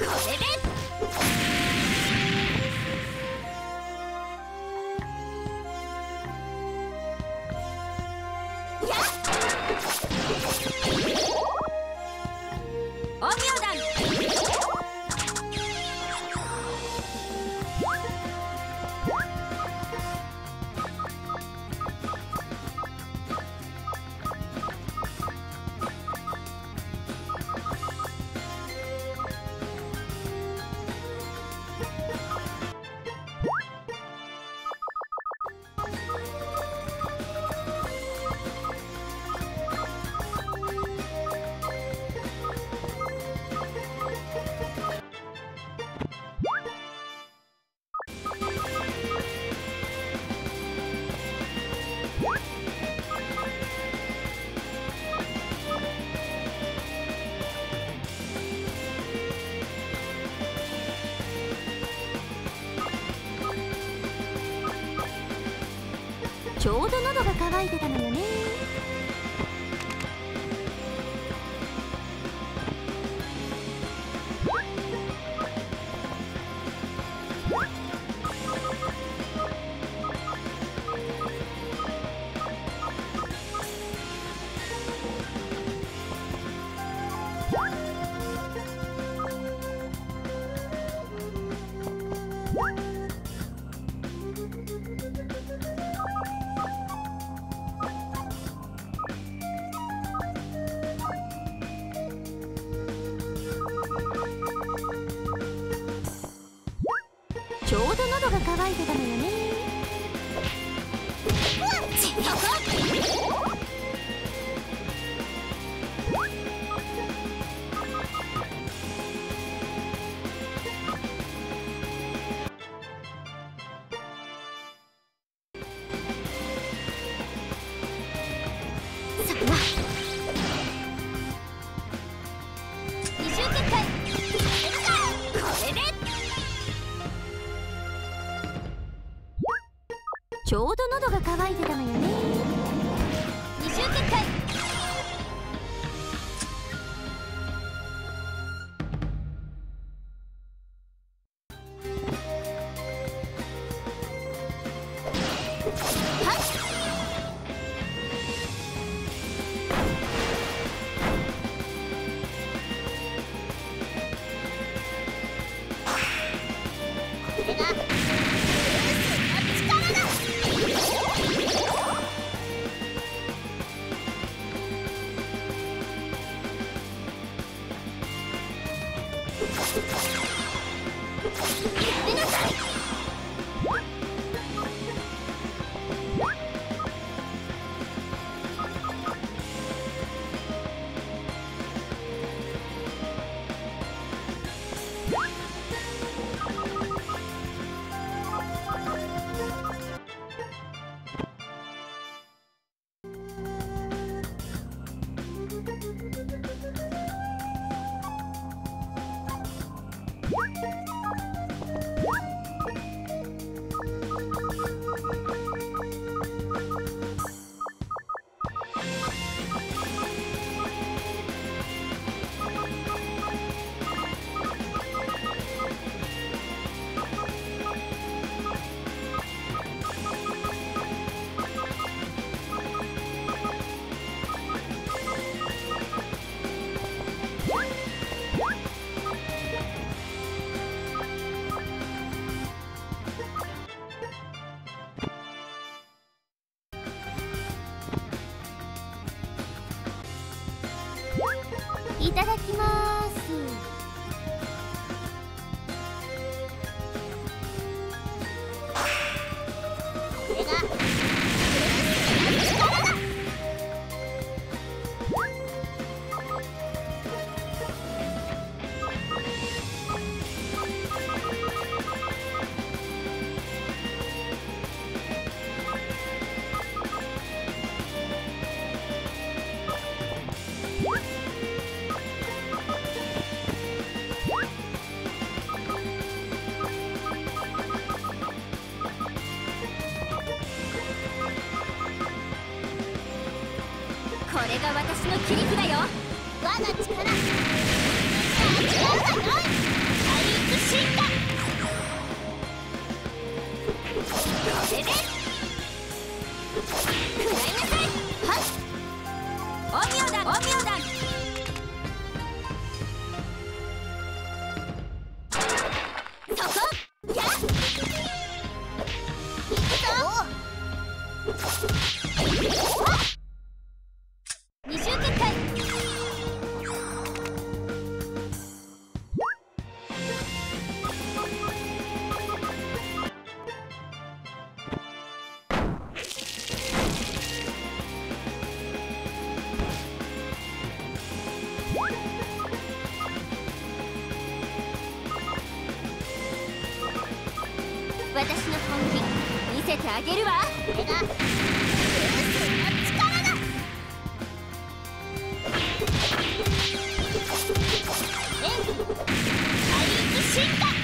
れで騒いてたのよね。ちょうど喉が渇いてたのよね。二重結界。Woo! の切り札よ。我が力。ない。体育進化。せてあげるわ。これが力だ。進化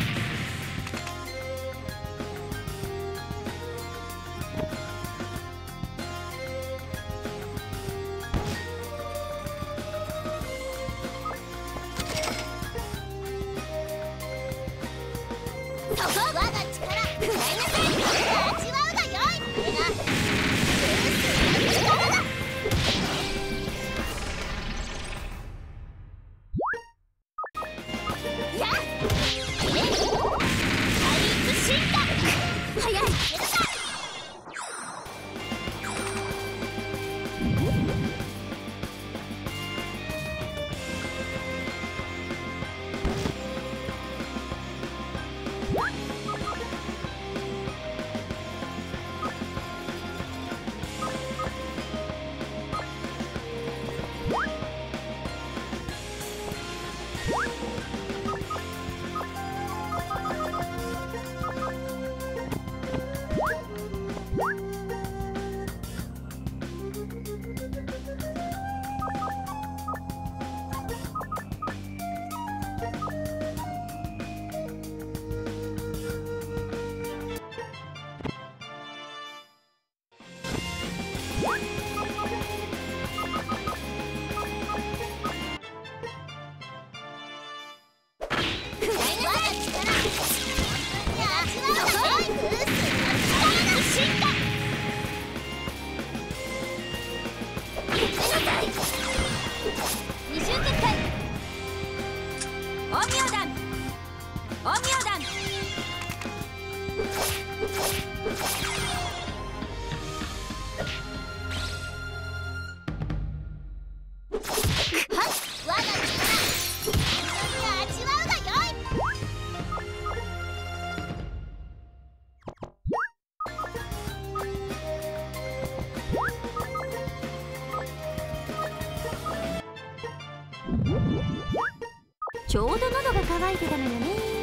ちょうど喉が渇いてたのよね。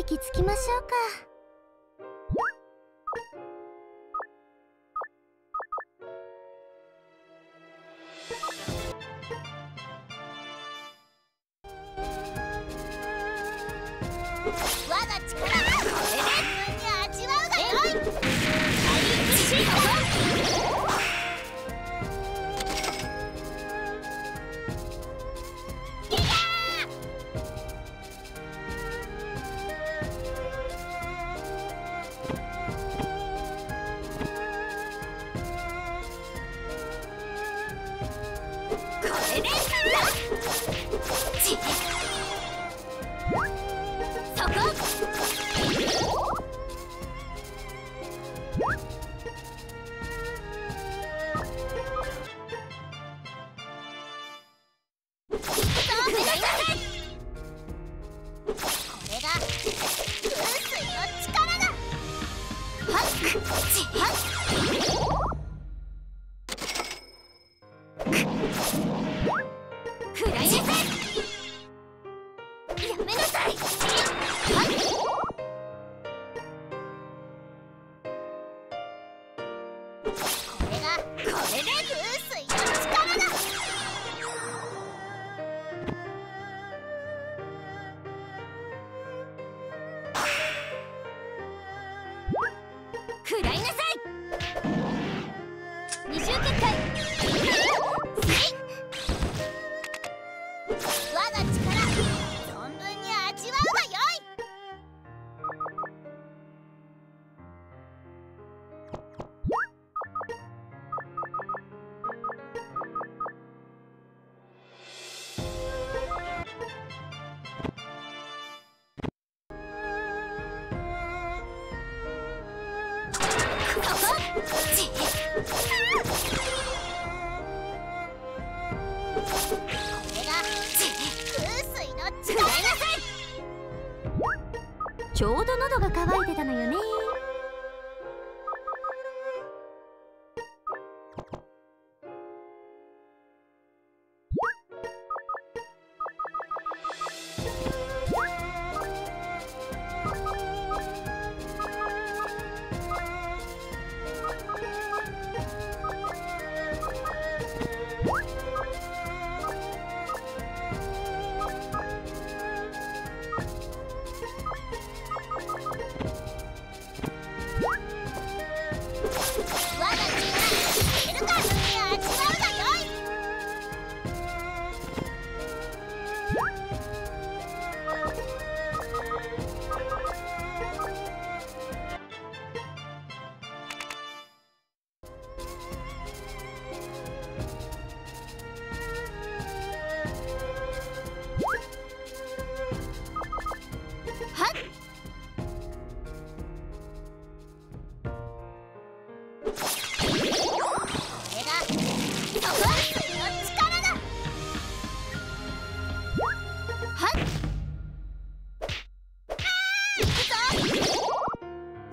駅着きましょうか。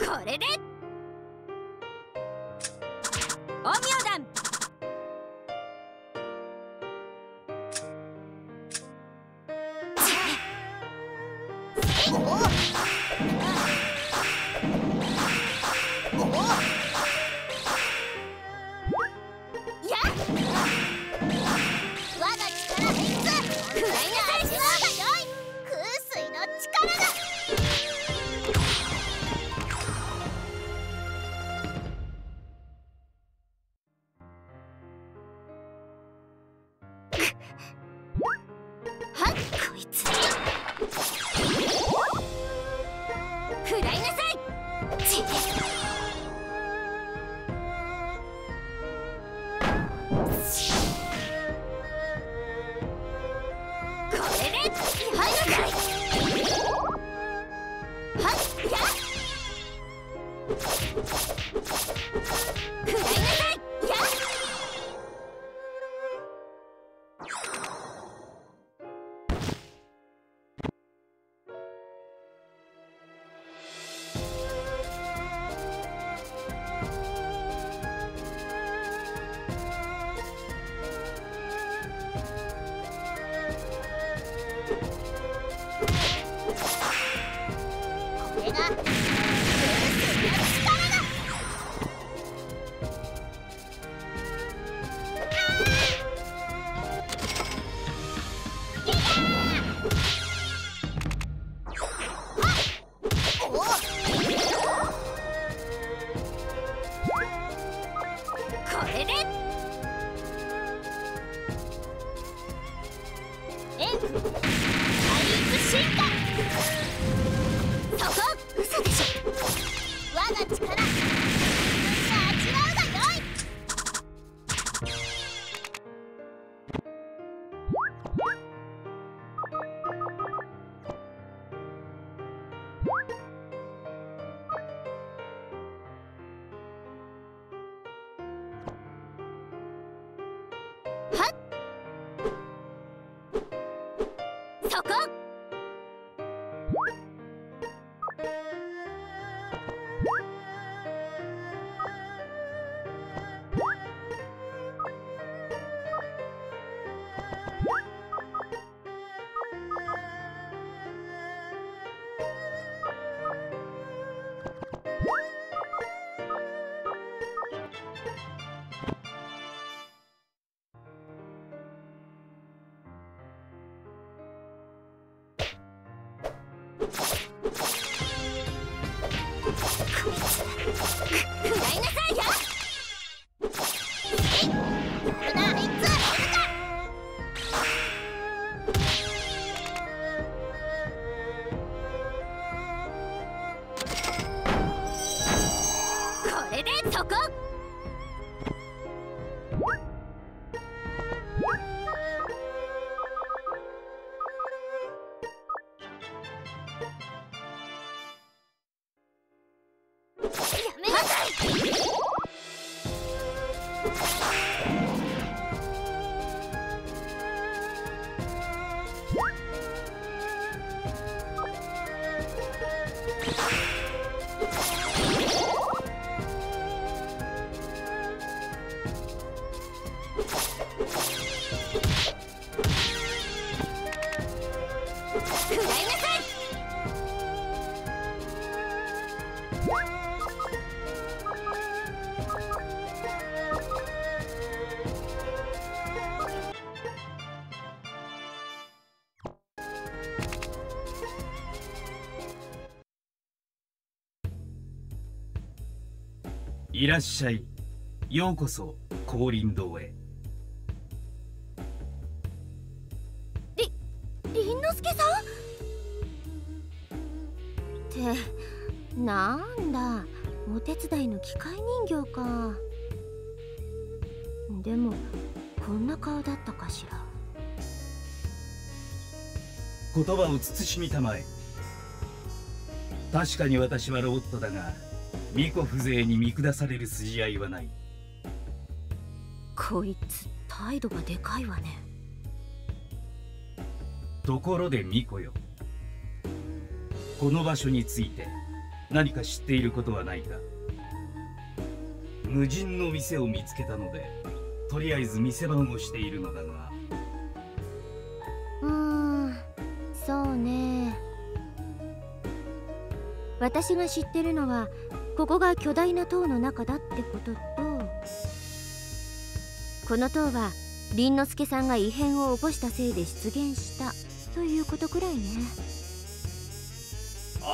これで。陰陽おっ。いらっしゃい。ようこそ、降臨堂へ。りんのすけさん？ってなんだ？お手伝いの機械人形かでもこんな顔だったかしら言葉を慎みたまえ。確かに私はロボットだが、巫女風情に見下される筋合いはない。こいつ態度がでかいわねところで巫女よ。この場所について何か知っていることはないか無人の店を見つけたので、とりあえず店番をしているのだが、うーんそうね私が知ってるのはここが巨大な塔の中だってこととこの塔は凛之助さんが異変を起こしたせいで出現したということくらいね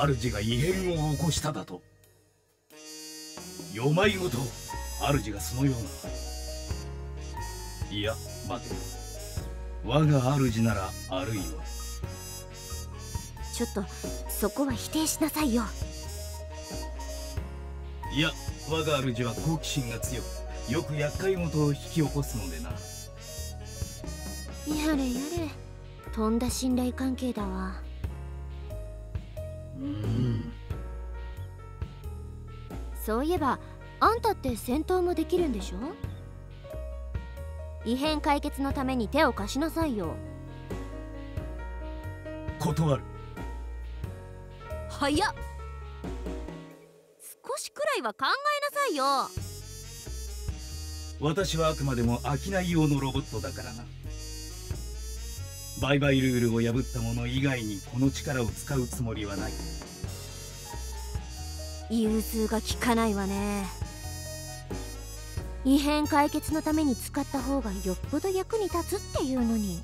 主が異変を起こしただと。よまいごと、主がそのような。いや、待て。我が主ならあるいは。ちょっとそこは否定しなさいよいや、我が主は好奇心が強く、よく厄介事を引き起こすのでな。やれやれとんだ信頼関係だわうーん。そういえばあんたって戦闘もできるんでしょ？異変解決のために手を貸しなさいよ断る。早っは考えなさいよ私はあくまでも商い用のロボットだからな。売買ルールを破った者以外にこの力を使うつもりはない。融通が効かないわね異変解決のために使った方がよっぽど役に立つっていうのに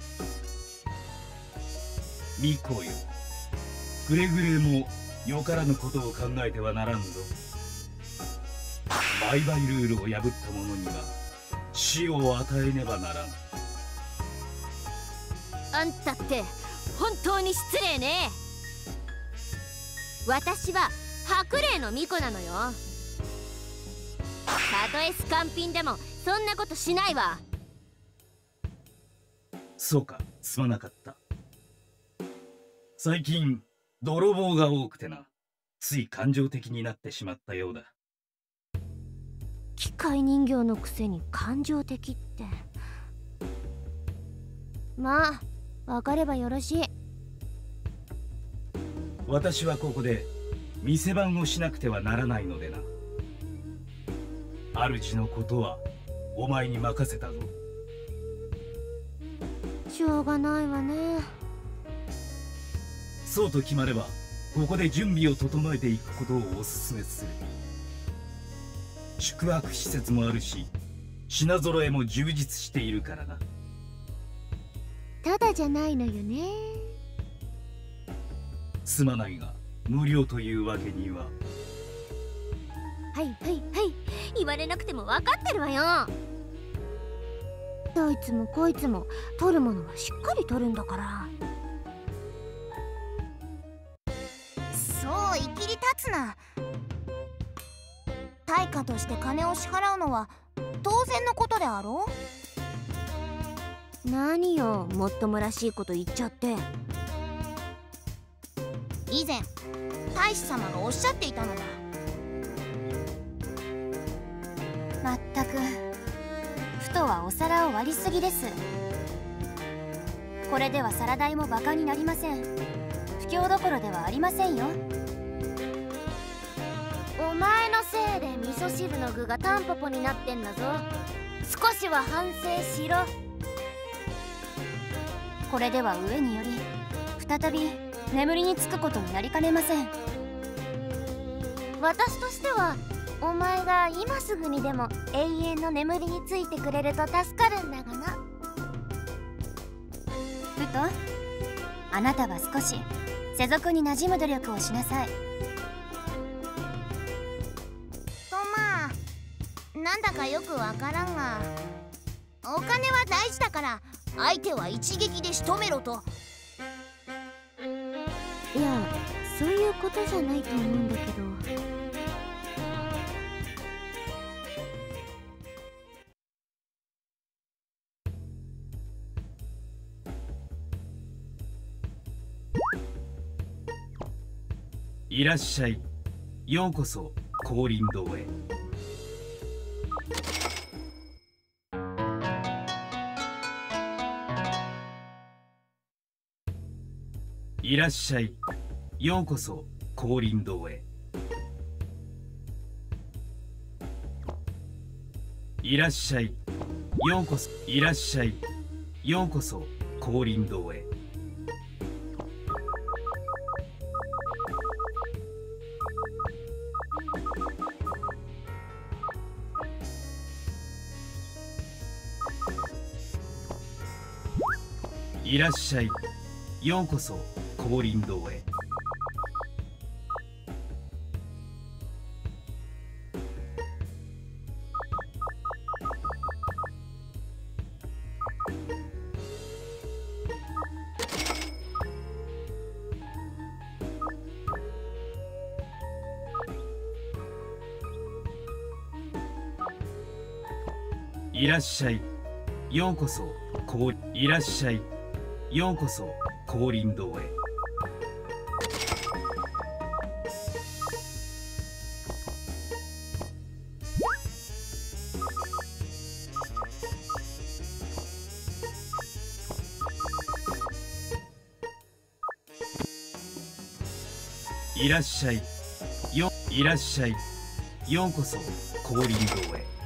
ミコよ。くれぐれもよからぬことを考えてはならんぞ。売買ルールを破った者には死を与えねばならん。あんたって本当に失礼ね私は白霊の巫女なのよたとえスカンピンでもそんなことしないわそうか、すまなかった。最近、泥棒が多くてな、つい感情的になってしまったようだ。機械人形のくせに感情的って。まあ分かればよろしい。私はここで店番をしなくてはならないのでな。主のことはお前に任せたぞ。しょうがないわね。そうと決まればここで準備を整えていくことをお勧めする宿泊施設もあるし品揃えも充実しているからな。ただじゃないのよね。すまないが無料というわけには。はいはいはい。言われなくても分かってるわよ。どいつもこいつも取るものはしっかり取るんだから。そういきり立つな対価として金を支払うのは当然のことであろう？何よもっともらしいこと言っちゃって。以前大使様がおっしゃっていたのだ。まったくふとはお皿を割りすぎです。これでは皿代もバカになりません。不況どころではありませんよせいで味噌汁の具がタンポポになってんだぞ。少しは反省しろ。これでは上により再び眠りにつくことになりかねません。私としてはお前が今すぐにでも永遠の眠りについてくれると助かるんだがな。ふとあなたは少し世俗に馴染む努力をしなさいなんだかよくわからんがお金は大事だから相手は一撃で仕留めろと。いやそういうことじゃないと思うんだけど。いらっしゃい。ようこそ降臨堂へいらっしゃい。ようこそ降臨堂へ。いらっしゃい。ようこそいらっしゃい。ようこそ降臨堂へ。いらっしゃい。ようこそ降臨堂へ。いらっしゃい。ようこそ降いらっしゃい。ようこそ降臨堂へ。いらっしゃい。よいらっしゃい。ようこそ降臨堂へ。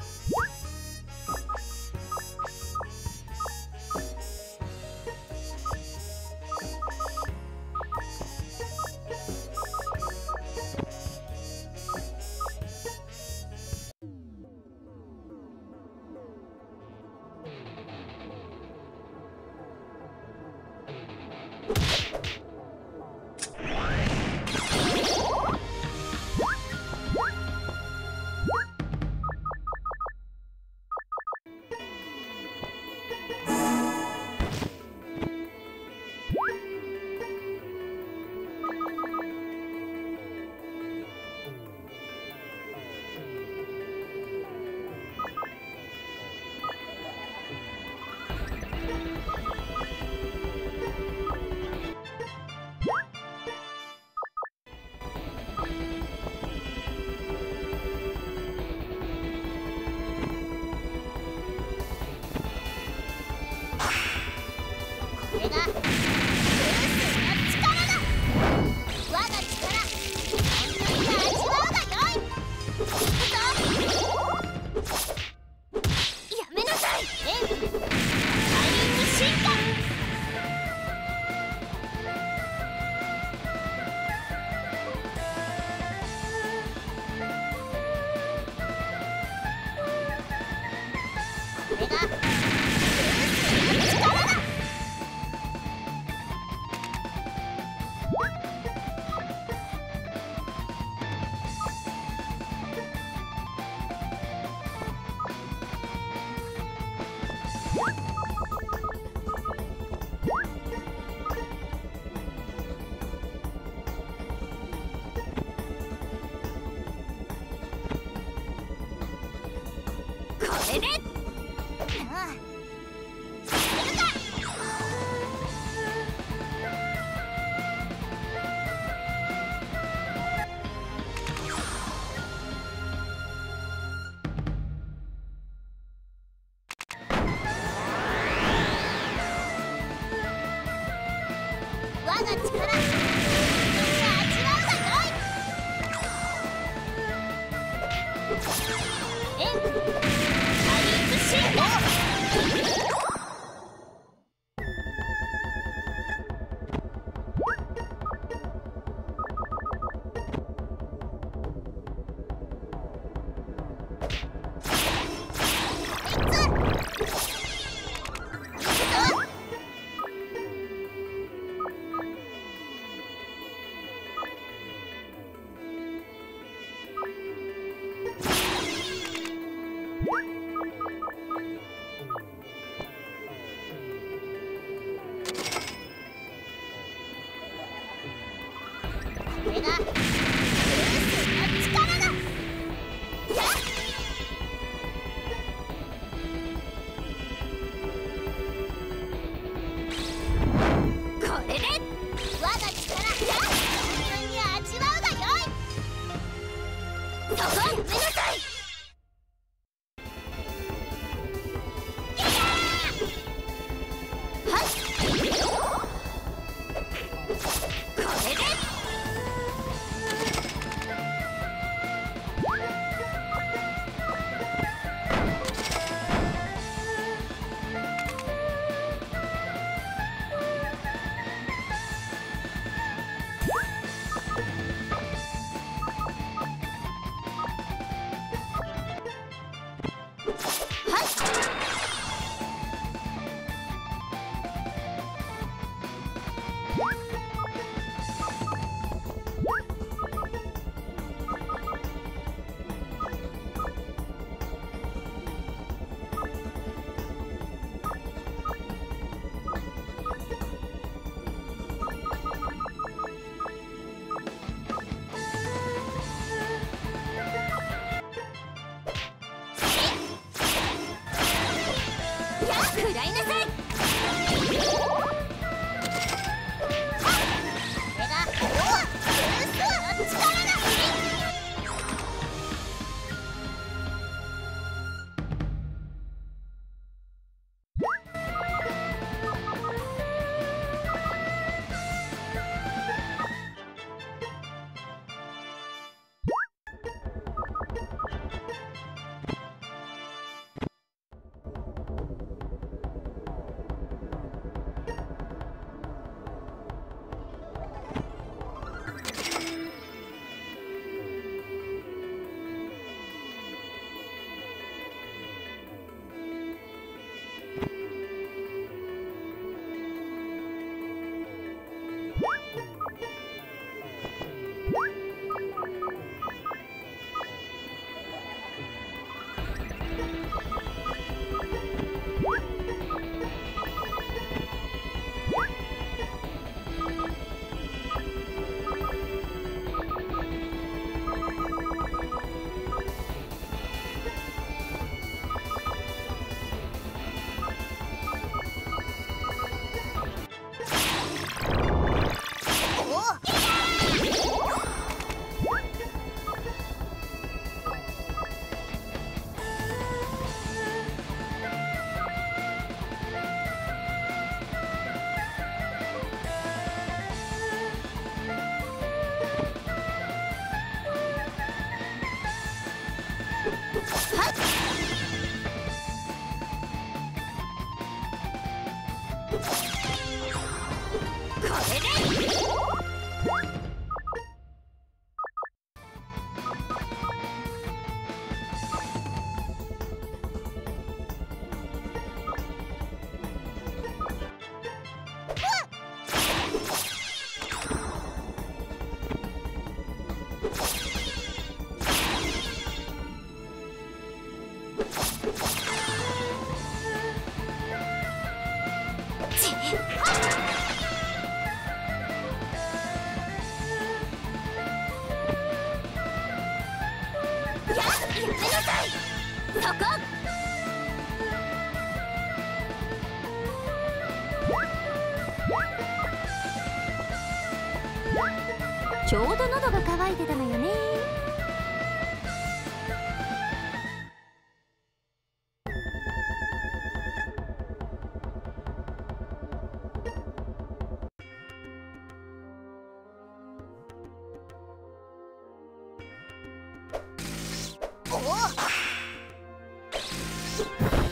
これで Música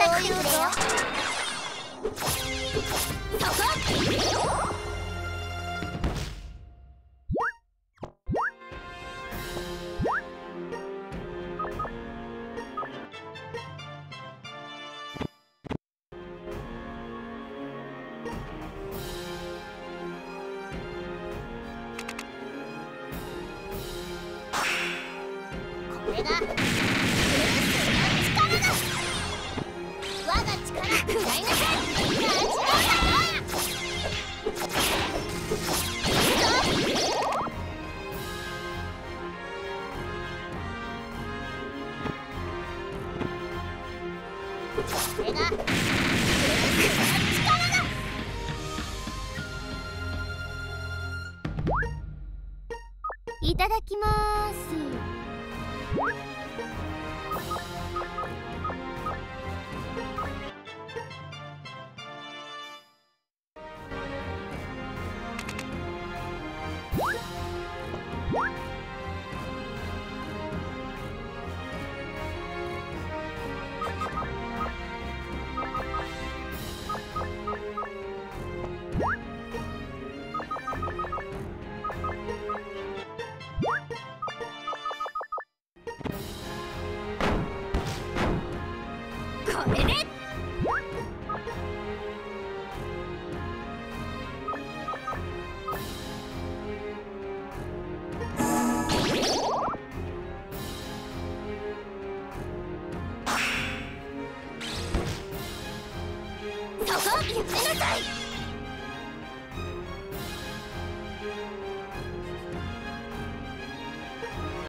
叩くれよそよ。それが。それが